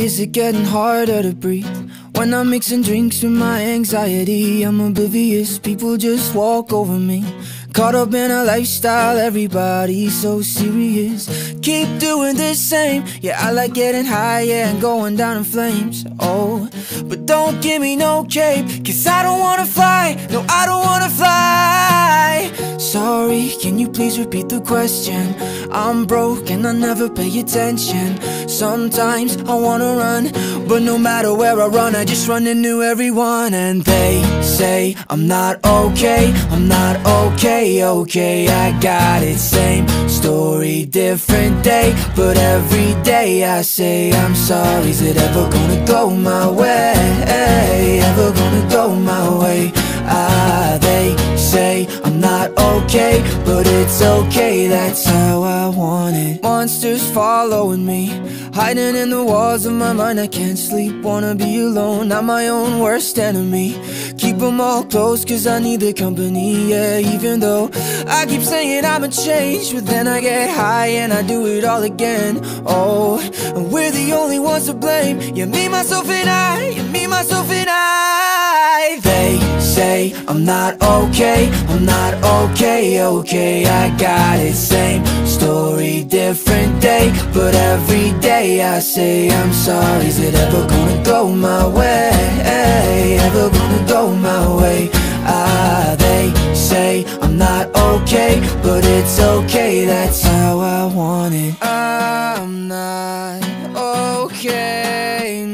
Is it getting harder to breathe? When I'm mixing drinks with my anxiety, I'm oblivious, people just walk over me. Caught up in a lifestyle, everybody's so serious. Keep doing the same, yeah, I like getting high, yeah, and going down in flames. Oh, but don't give me no cape, cause I don't wanna fly, no, I don't wanna fly. Sorry, can you please repeat the question? I'm broke and I never pay attention. Sometimes I wanna run, but no matter where I run, I just run into everyone. And they say I'm not okay, I'm not okay, okay. I got it, same story, different day. But every day I say I'm sorry. Is it ever gonna go my way? Say I'm not okay, but it's okay, that's how I want it. Monsters following me, hiding in the walls of my mind. I can't sleep, wanna be alone, I'm my own worst enemy. Keep them all close, cause I need the company, yeah. Even though I keep saying I'ma change, but then I get high and I do it all again. Oh, and we're the only ones to blame. Yeah, me, myself, and I, yeah, me, myself, and I. They I'm not okay, I'm not okay, okay. I got it, same story, different day. But every day I say I'm sorry. Is it ever gonna go my way? Ever gonna go my way? Ah, they say I'm not okay, but it's okay. That's how I want it. I'm not okay.